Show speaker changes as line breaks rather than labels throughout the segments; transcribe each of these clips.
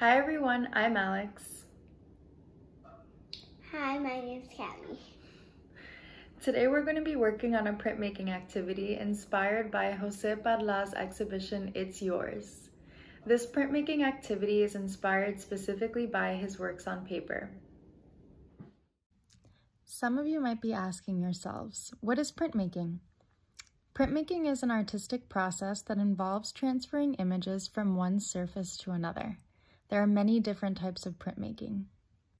Hi everyone, I'm Alex.
Hi, my name's Kali.
Today we're going to be working on a printmaking activity inspired by Jose Parla's exhibition It's Yours. This printmaking activity is inspired specifically by his works on paper. Some of you might be asking yourselves, what is printmaking? Printmaking is an artistic process that involves transferring images from one surface to another. There are many different types of printmaking.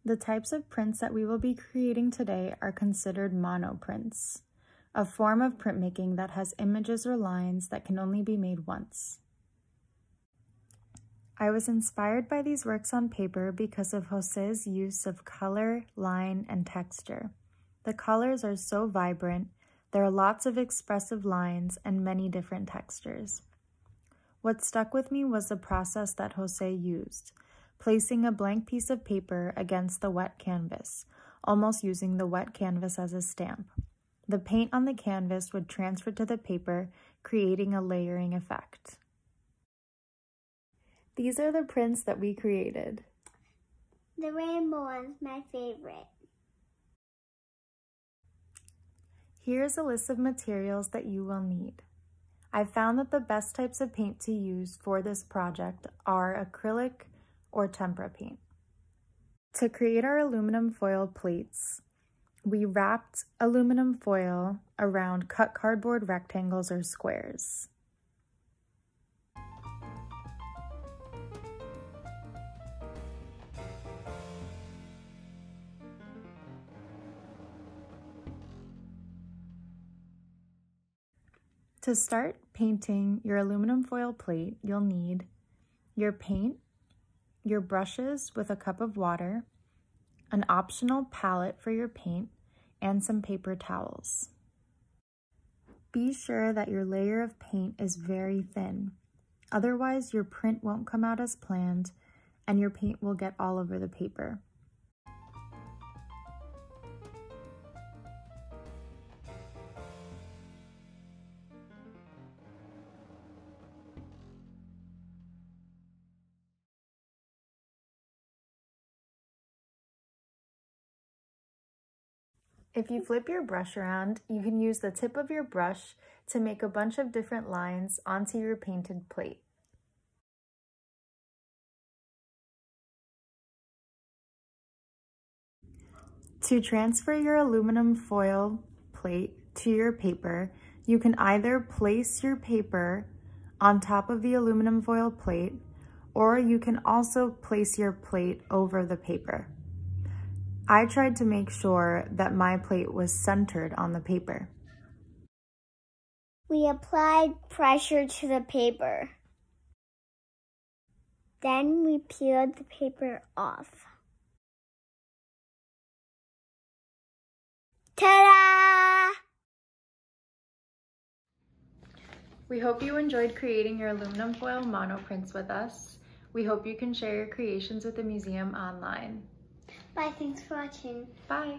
The types of prints that we will be creating today are considered monoprints, a form of printmaking that has images or lines that can only be made once. I was inspired by these works on paper because of Jose's use of color, line, and texture. The colors are so vibrant, there are lots of expressive lines and many different textures. What stuck with me was the process that Jose used, placing a blank piece of paper against the wet canvas, almost using the wet canvas as a stamp. The paint on the canvas would transfer to the paper, creating a layering effect. These are the prints that we created.
The rainbow one's my favorite.
Here's a list of materials that you will need. I found that the best types of paint to use for this project are acrylic or tempera paint. To create our aluminum foil plates, we wrapped aluminum foil around cut cardboard rectangles or squares. To start painting your aluminum foil plate, you'll need your paint, your brushes with a cup of water, an optional palette for your paint, and some paper towels. Be sure that your layer of paint is very thin. Otherwise, your print won't come out as planned and your paint will get all over the paper. If you flip your brush around, you can use the tip of your brush to make a bunch of different lines onto your painted plate. To transfer your aluminum foil plate to your paper, you can either place your paper on top of the aluminum foil plate, or you can also place your plate over the paper. I tried to make sure that my plate was centered on the paper.
We applied pressure to the paper. Then we peeled the paper off. Ta-da!
We hope you enjoyed creating your aluminum foil monoprints with us. We hope you can share your creations with the museum online.
Bye, thanks for watching.
Bye.